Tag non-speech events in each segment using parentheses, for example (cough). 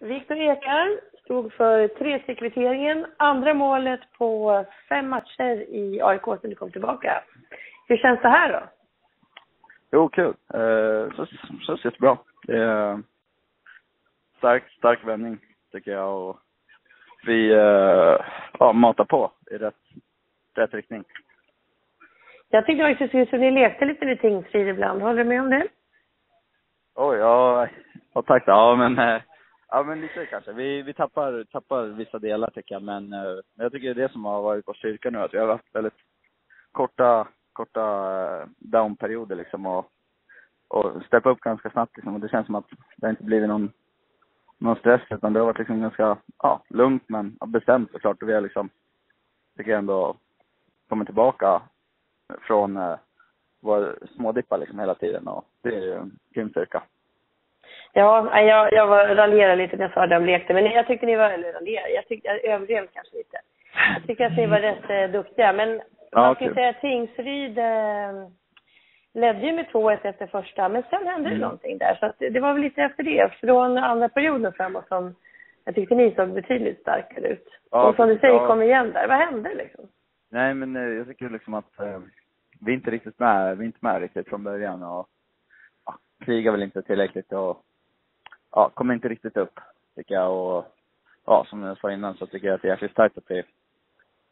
Viktor Ekar stod för tresekvitteringen, andra målet på fem matcher i AIK sen du kom tillbaka. Hur känns det här då? Jo, kul. Eh, så känns jättebra. Det är stark, stark vändning tycker jag och vi eh, ja, matar på i rätt, rätt riktning. Jag tyckte faktiskt att ni lekte lite med Tingsryd ibland. Håller du med om det? Oj, ja, ja tack. Ja, men eh, Ja, men lite kanske. Vi, vi tappar, tappar vissa delar tycker jag, men eh, jag tycker det är det som har varit vår styrka nu, att vi har haft väldigt korta, korta eh, downperioder liksom och, och steppa upp ganska snabbt liksom. Och det känns som att det inte blivit någon, någon stress, utan det har varit liksom ganska, ja, lugnt men bestämt såklart. Och vi har liksom, tycker jag ändå, kommit tillbaka från eh, våra smådippar liksom hela tiden och det är ju en grym styrka. Ja, jag, jag var, raljerade lite när jag sa att de lekte, men jag tyckte ni var, eller raljerade, jag tyckte, jag överdrev kanske lite. Jag tycker att ni var rätt eh, duktiga, men Ja, man kul. säga Tingsryd eh, ledde ju med 2-1 efter första, men sen hände det Mm. någonting där. Så att det var väl lite efter det, från andra perioden framåt som jag tyckte ni såg betydligt starkare ut. Ja, och som du säger, ja. kom igen där. Vad hände liksom? Nej, men eh, jag tycker liksom att eh, vi är inte riktigt med, vi är inte med riktigt från början och krigar väl inte tillräckligt och ja, kommer inte riktigt upp tycker jag och ja, som jag sa innan så tycker jag att det är jäkligt starkt att vi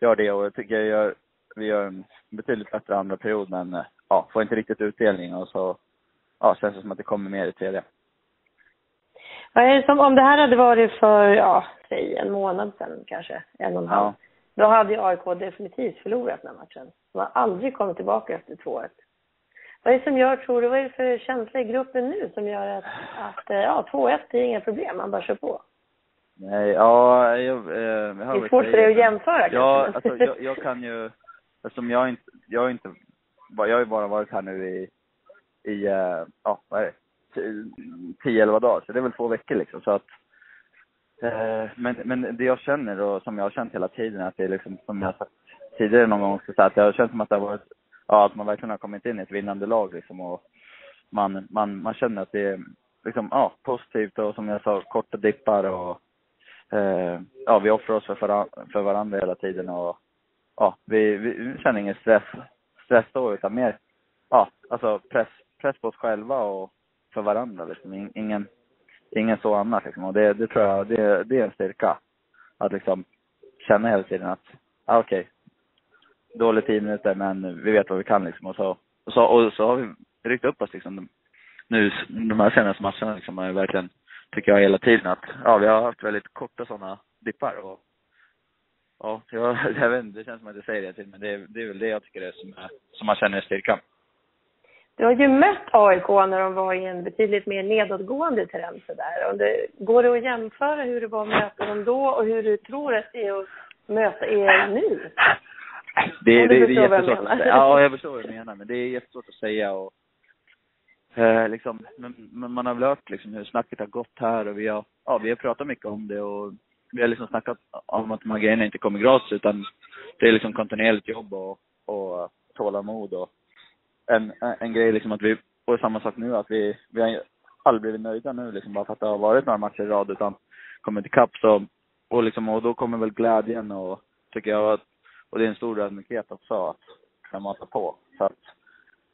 gör det och jag tycker jag gör, vi gör en betydligt bättre andra period men eh, ja, får inte riktigt utdelning och så ja, känns det som att det kommer mer i tredje. Vad är det som, om det här hade varit för, ja, säg en månad sedan kanske, en och en halv. Ja. Då hade ju AIK definitivt förlorat den här matchen. De har aldrig kommit tillbaka efter 2-1. Vad är det som gör, tror du, vad är det för känsla i gruppen nu som gör att, att eh, ja, 2-1 är inga problem, man bara kör på? Nej, ja, jag, eh, jag Det är svårt för dig att jämföra Ja, kanske. alltså jag, jag kan ju, eftersom jag inte, jag har inte, jag har ju bara varit här nu i, i, eh, ja vad är det, Ti- tio, elva dagar, så det är väl två veckor liksom, så att, eh, men, men det jag känner och som jag har känt hela tiden, att det är liksom, som jag har sagt tidigare någon gång, så att det har känts som att det har varit, ja att man verkligen har kommit in i ett vinnande lag liksom och man, man, man känner att det är liksom, ja, positivt och som jag sa, korta dippar och eh, ja, vi offrar oss för, för varandra hela tiden och ja, vi, vi, vi känner ingen stress, stress då, utan mer, ja, alltså press, press på oss själva och för varandra liksom. Ingen, ingen så annars liksom. Och det, det tror jag, det, det är en styrka. Att liksom känna hela tiden att, ah, okej, dåligt tio minuter men vi vet vad vi kan liksom. Och så, och så, och så har vi ryckt upp oss liksom. Nu, de här senaste matcherna liksom, har verkligen, tycker jag hela tiden att, ja vi har haft väldigt korta sådana dippar och Ja, jag, (laughs) jag vet inte, det känns som att jag säger det till men det, är- det är väl det jag tycker är som, är, som man känner är styrkan. Du har ju mött AIK när de var i en betydligt mer nedåtgående trend sådär. Och det, går det att jämföra hur det var att möta dem då och hur du tror att det är att möta er nu? Det, det, du det är jättesvårt att säga. Ja, jag förstår vad du menar, men det är jättesvårt att säga och eh, liksom, men, men man har väl hört liksom hur snacket har gått här och vi har, ja, vi har pratat mycket om det och vi har liksom snackat om att de här grejerna inte kommer gratis utan det är liksom kontinuerligt jobb och, och tålamod och en, en grej liksom att vi, och samma sak nu att vi, vi har aldrig blivit nöjda nu liksom bara för att det har varit några matcher i rad utan kommit ikapp så, och liksom, och då kommer väl glädjen och tycker jag att, och det är en stor ödmjukhet också att kunna mata på. Så att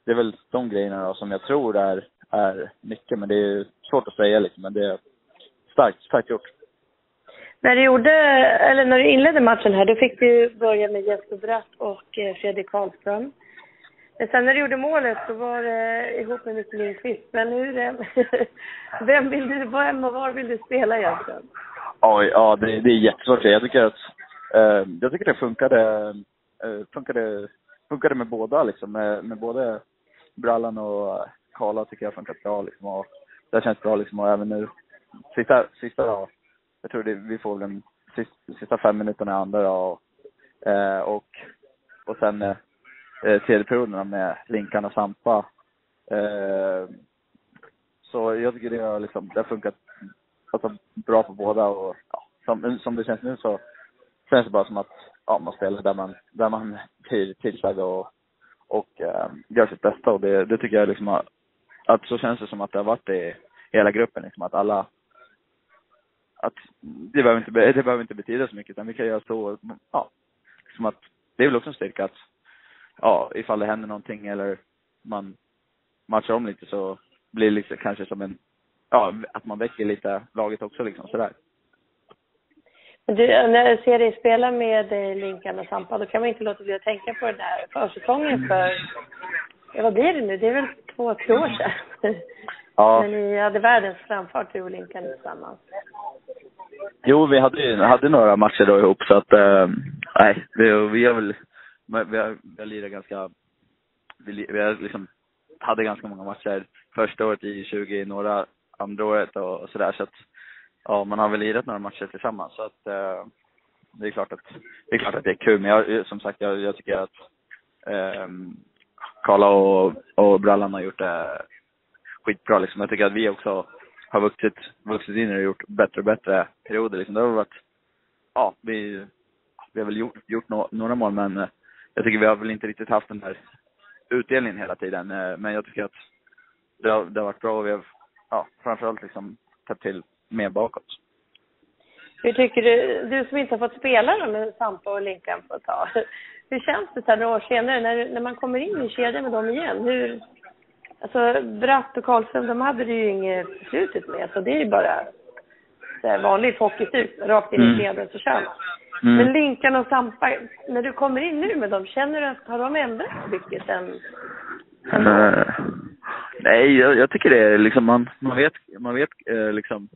det är väl de grejerna då som jag tror är, är mycket, men det är svårt att säga liksom, men det är starkt, starkt gjort. När du gjorde, eller när du inledde matchen här, då fick du börja med Jesper Bratt och eh, Fredrik Karlström. Men sen när du gjorde målet så var det ihop med Micke Lindqvist. Men hur, (laughs) vem vill du, vem och var vill du spela egentligen? Oj, ja det, det är jättesvårt. Jag tycker att, Eh, jag tycker det funkade, eh, funkade, funkade med båda liksom. Med, med både Brallan och Karla tycker jag har funkat bra liksom. Och det känns bra liksom. Och även nu, sista, sista då, jag tror det, vi får väl en sista, sista fem minuterna i andra då. Och, eh, och, och sen eh, eh tredje perioden med Linkan och Sampa. Eh, så jag tycker det har liksom, det har funkat alltså, bra på båda och ja, som, som det känns nu så känns det bara som att ja, man spelar där man, där man blir tillsagd och, och äh, gör sitt bästa och det, det tycker jag liksom har, att så känns det som att det har varit i hela gruppen liksom att alla att det behöver inte, det behöver inte betyda så mycket, utan vi kan göra så, ja, liksom att, det är väl också en styrka att, ja, ifall det händer någonting eller man matchar om lite så blir det liksom kanske som en, ja, att man väcker lite laget också liksom sådär. Du, när jag ser dig spela med Linkan och Sampa, då kan man inte låta bli att tänka på den där försäsongen för, ja, vad blir det nu? Det är väl två, tre år sedan? Ja. (laughs) Men ni hade världens framfart, du och Linkan tillsammans. Jo, vi hade hade några matcher då ihop så att, äh, nej, vi, vi har väl, vi har, vi har lirat ganska, vi, vi har liksom, hade ganska många matcher första året i 20, några andra året och, och sådär så att, ja, man har väl lirat några matcher tillsammans så att, eh, det är klart att, det är klart att det är kul men jag, eh, som sagt, jag, jag tycker att, äh, Karla och, och Brallan har gjort det skitbra liksom. Jag tycker att vi också har vuxit, vuxit in och gjort bättre och bättre perioder liksom. Det har varit, ja, vi, vi har väl gjort, gjort no, några mål men eh, jag tycker vi har väl inte riktigt haft den där utdelningen hela tiden. Eh, men jag tycker att det har, det har varit bra och vi har, ja, framförallt liksom täppt till mer bakåt. Hur tycker du, du som inte har fått spela med Sampa och Linkan på ett tag, hur känns det så här några år senare när, när man kommer in i kedjan med dem igen? Hur, Alltså Bratt och Karlström, de hade det ju inget förflutet med. Så det är ju bara så här, vanligt hockeystuk, rakt in i mm. kedjan så kör man. Mm. Men Linkan och Sampa, när du kommer in nu med dem, känner du att har de ändrat mycket sen? Uh, nej, jag, jag, tycker det är liksom, man, man vet, man vet uh, liksom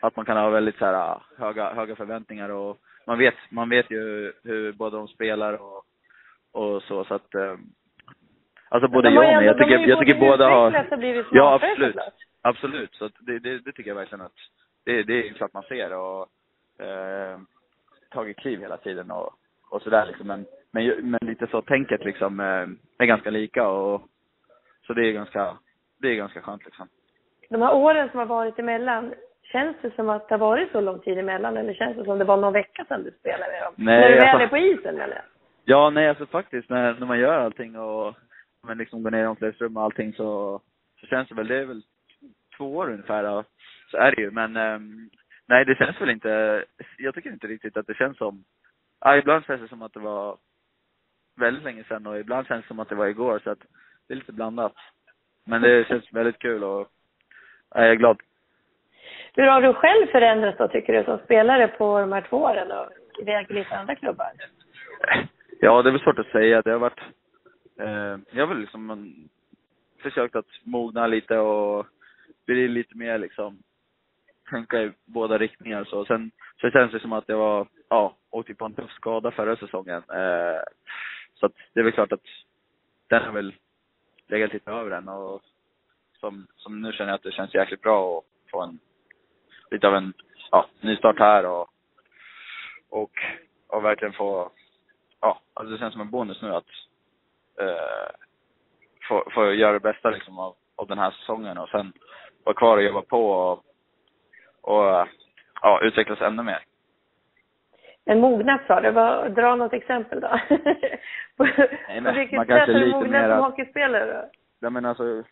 att man kan ha väldigt så här, höga, höga förväntningar och man vet, man vet ju hur båda de spelar och, och så, så att uh, Alltså både jag och mig. Jag tycker, jag tycker båda har... Ja, absolut. Absolut. Så det, det, det, tycker jag verkligen att det, det är klart man ser och eh, tagit kliv hela tiden och, och sådär liksom. Men, men, men lite så tänket liksom eh, är ganska lika och så det är ganska, det är ganska skönt liksom. De här åren som har varit emellan, känns det som att det har varit så lång tid emellan eller känns det som det var någon vecka sedan du spelade med dem? Nej, när du väl är på isen eller? Ja, nej alltså faktiskt när, när man gör allting och men liksom går ner i omklädningsrum och allting så, så känns det väl, det är väl två år ungefär då. Så är det ju. Men um, nej, det känns väl inte, jag tycker inte riktigt att det känns som, ja, ibland känns det som att det var väldigt länge sedan och ibland känns det som att det var igår så att det är lite blandat. Men det känns väldigt kul och ja, jag är glad. Hur har du själv förändrats då, tycker du, som spelare på de här två åren och iväg lite andra klubbar? Ja, det är väl svårt att säga. Det har varit eh, jag har väl liksom en, försökt att mogna lite och bli lite mer liksom tänka i båda riktningar så. Sen så känns det som att jag var, ja, åkte typ på en tuff skada förra säsongen. Eh, så att det är väl klart att den har väl legat lite över den och som, som nu känner jag att det känns jäkligt bra att få en, lite av en, ja, nystart här och, och, och verkligen få, ja, alltså det känns som en bonus nu att eh, få, få göra det bästa liksom av, av den här säsongen och sen vara kvar och jobba på och, och ja, utvecklas ännu mer. En mognat sa du. Dra något exempel då. (laughs) på, Nej, men, på vilket sätt har du mognat mera, som hockeyspelare då? Men alltså,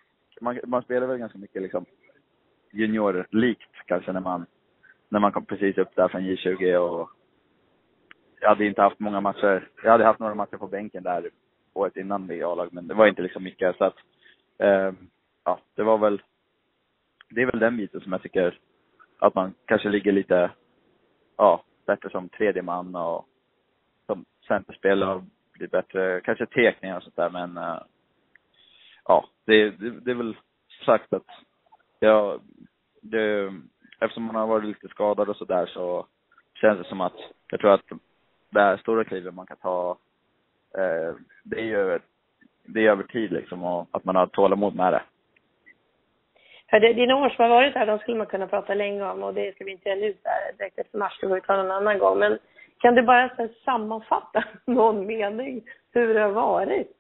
man, man spelar väl ganska mycket liksom juniorlikt kanske när man, när man kom precis upp där från J20 och jag hade inte haft många matcher. Jag hade haft några matcher på bänken där året innan i A-lag, men det var inte liksom mycket. Så att, eh, ja, det var väl, det är väl den biten som jag tycker att man kanske ligger lite, ja, bättre som tredje man och som centerspelare blir bättre, kanske tekningar och sånt där, men eh, ja, det, det, det är väl sagt att ja, det, eftersom man har varit lite skadad och sådär så känns det som att jag tror att det här stora klivet man kan ta eh, det är ju det är över tid liksom och att man har tålamod med det. För det, dina år som har varit här, de skulle man kunna prata länge om och det ska vi inte göra nu där direkt efter mars, det får vi ta någon annan gång. Men kan du bara så sammanfatta (laughs) någon mening hur det har varit?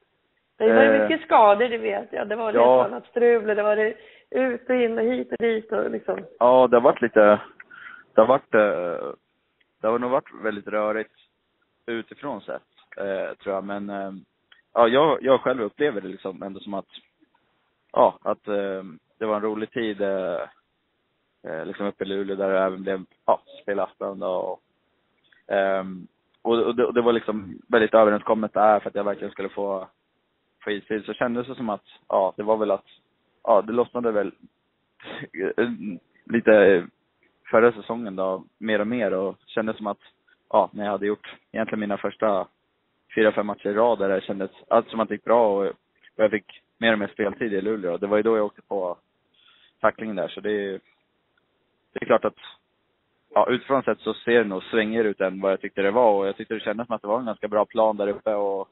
Det har varit eh, mycket skador, det vet jag. Det var ja. ett annat strul, det var ut och in och hit och dit och liksom. Ja, det har varit lite, det har varit, eh, det har nog varit väldigt rörigt utifrån sett eh, tror jag. Men ja, jag, jag själv upplever det liksom ändå som att, ja, att det var en rolig tid. Liksom uppe i Luleå där det även blev, ja, spel Asplanda och, ehm, och, och, det, och det var liksom väldigt överenskommet där för att jag verkligen skulle få, på istid. Så kändes det som att, ja, det var väl att, ja, det lossnade väl (laughs) lite förra säsongen då, mer och mer och kändes som att, ja, när jag hade gjort egentligen mina första fyra, fem matcher i rad där det kändes, allt som att det gick bra och, och jag fick mer och mer speltid i Luleå. Det var ju då jag åkte på tacklingen där, så det är, det är klart att, ja, utifrån sett så ser det nog svängigare ut än vad jag tyckte det var och jag tyckte det kändes som att det var en ganska bra plan där uppe och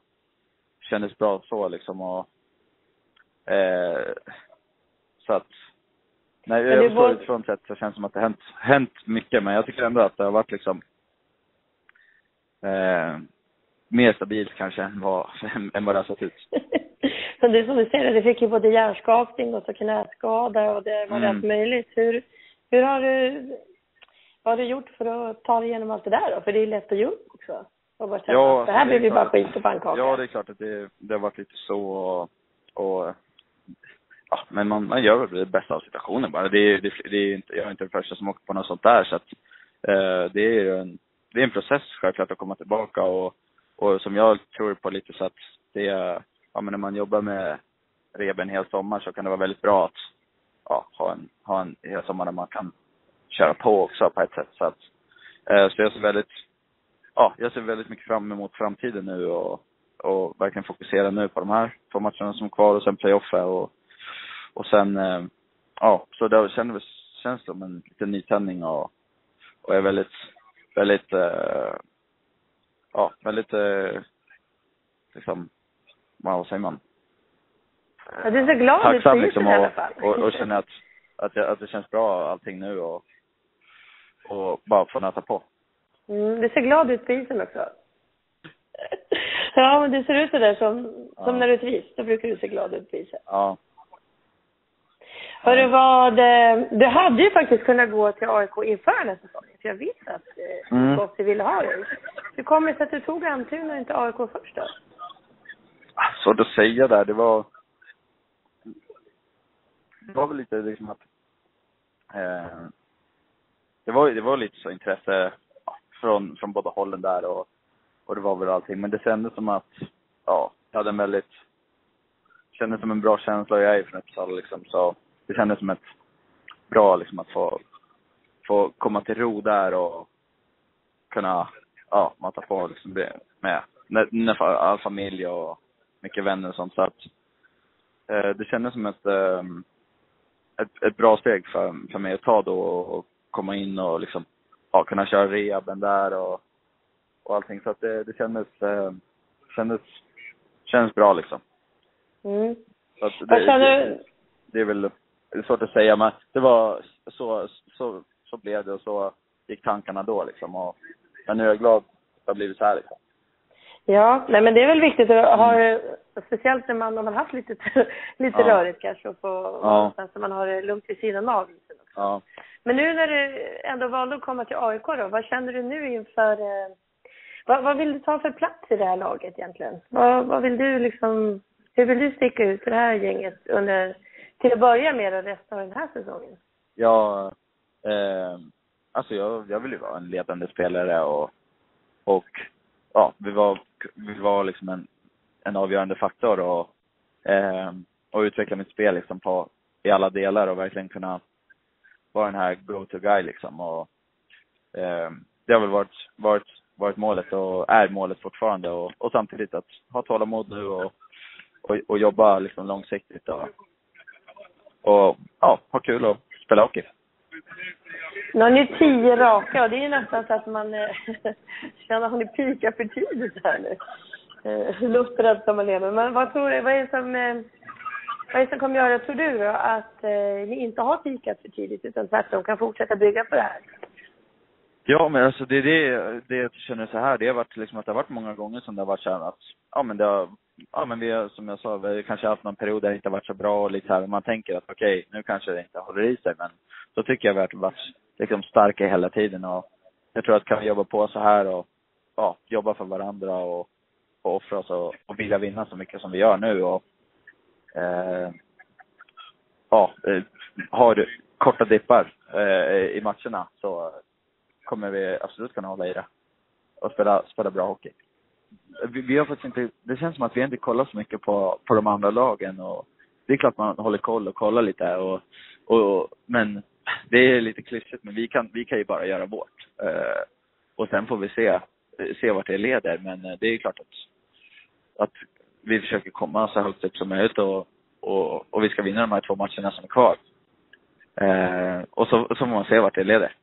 kändes bra så liksom och, eh, så att, nej, jag förstår var... utifrån sett så känns det som att det hänt, hänt mycket, men jag tycker ändå att det har varit liksom, eh, mer stabilt kanske än vad, (laughs) än vad det har sett ut. (laughs) Men det är som du säger, du fick ju både hjärnskakning och så knäskada och det var mm. allt möjligt. Hur, hur har du, vad har du gjort för att ta dig igenom allt det där då? För det är lätt att ge upp också. Och bara ja, det här blir ju bara skit och pannkaka. Ja, det är klart att det, det har varit lite så och, och ja, men man, man gör väl det bästa av situationen bara. Det, det, det är inte, jag är inte den första som åker på något sånt där så att eh, det är en, det är en process självklart att komma tillbaka och och som jag tror på lite så att det, ja men när man jobbar med reb en hel sommar så kan det vara väldigt bra att ja, ha en, ha en hel sommar där man kan köra på också på ett sätt. Så att, eh, så jag ser väldigt, ja, jag ser väldigt mycket fram emot framtiden nu och, och verkligen fokusera nu på de här två matcherna som är kvar och sen playoff och, och sen, eh, ja, så det känns, känns som en liten nytändning och, och är väldigt, väldigt eh, ja, väldigt, eh, liksom, vad säger man? Ja, du är så glad Tacksam liksom och, i alla fall. och, och känner att, att, jag, att det känns bra allting nu och, och bara få nöta på. Mm, du ser glad ut på isen också. (laughs) ja, men du ser ut sådär som, som ja. när du trivs. Då brukar du se glad ut på isen. Ja. Hörru vad, du hade ju faktiskt kunnat gå till AIK inför den här säsongen. För jag vet att eh, mm. Gossi ville ha dig. Hur kommer det sig att du tog Almtuna och inte AIK först då? Svårt att säga där. Det var... Det var väl lite liksom att... Eh, det, var, det var lite så intresse från, från båda hållen där och, och det var väl allting. Men det kändes som att, ja, jag hade en väldigt... Kändes som en bra känsla och jag är från Uppsala liksom så det kändes som ett bra liksom att få, få komma till ro där och kunna, ja, mata på liksom det med, med all familj och mycket vänner och sånt. Så att eh, det kändes som ett, eh, ett, ett bra steg för, för mig att ta då och komma in och liksom, ja, kunna köra rehaben där och, och allting. Så att det, det kändes, eh, kändes, kändes bra liksom. Mm. Så att det, känner? Det, det är väl det är svårt att säga, men det var så, så, så blev det och så gick tankarna då liksom. Och, men nu är jag glad att det har blivit så här liksom. Ja, nej men det är väl viktigt att ha mm. speciellt när man, om man haft lite, lite ja. rörigt kanske och få, ja. så man har det lugnt vid sidan av också. Ja. Men nu när du ändå valde att komma till AIK då, vad känner du nu inför, eh, vad, vad vill du ta för plats i det här laget egentligen? Vad, vad vill du liksom, hur vill du sticka ut för det här gänget under till att börja med och resten av den här säsongen? Ja, eh, alltså jag, jag vill ju vara en ledande spelare och, och ja, vi var, vi var liksom en, en avgörande faktor och, eh, och utveckla mitt spel liksom på, i alla delar och verkligen kunna vara den här go-to-guy liksom och eh, det har väl varit, varit, varit målet och är målet fortfarande och, och samtidigt att ha tålamod nu och, och, och jobba liksom långsiktigt och och ja, ha kul och spela hockey. Nu har ni tio raka och det är ju nästan så att man eh, (laughs) känner att ni pikar för tidigt här nu. Eh, Hur luttrad som man är. Men vad tror du, vad är det som, eh, vad är det som kommer göra, tror du då, att eh, ni inte har pikat för tidigt utan tvärtom kan fortsätta bygga på det här? Ja, men alltså det är det, det jag känner så här. Det har varit liksom att det har varit många gånger som det har varit så här att, ja men det har ja men vi har, som jag sa, vi har kanske haft någon period där det inte har varit så bra och lite så här, man tänker att okej, okay, nu kanske det inte håller i sig, men så tycker jag vi har varit liksom starka hela tiden och jag tror att kan vi jobba på så här och ja, jobba för varandra och, och offra oss och, och vilja vinna så mycket som vi gör nu och Eh, ja, eh, har korta dippar eh, i matcherna så kommer vi absolut kunna hålla i det. Och spela, spela bra hockey. Vi, vi har faktiskt inte, det känns som att vi inte kollar så mycket på, på de andra lagen och det är klart man håller koll och kollar lite och, och men det är lite klyschigt men vi kan, vi kan ju bara göra vårt. Eh, och sen får vi se, se vart det leder men eh, det är klart att, att vi försöker komma så högt upp som möjligt och, och, och vi ska vinna de här två matcherna som är kvar. Eh, och så, så får man se vart det leder.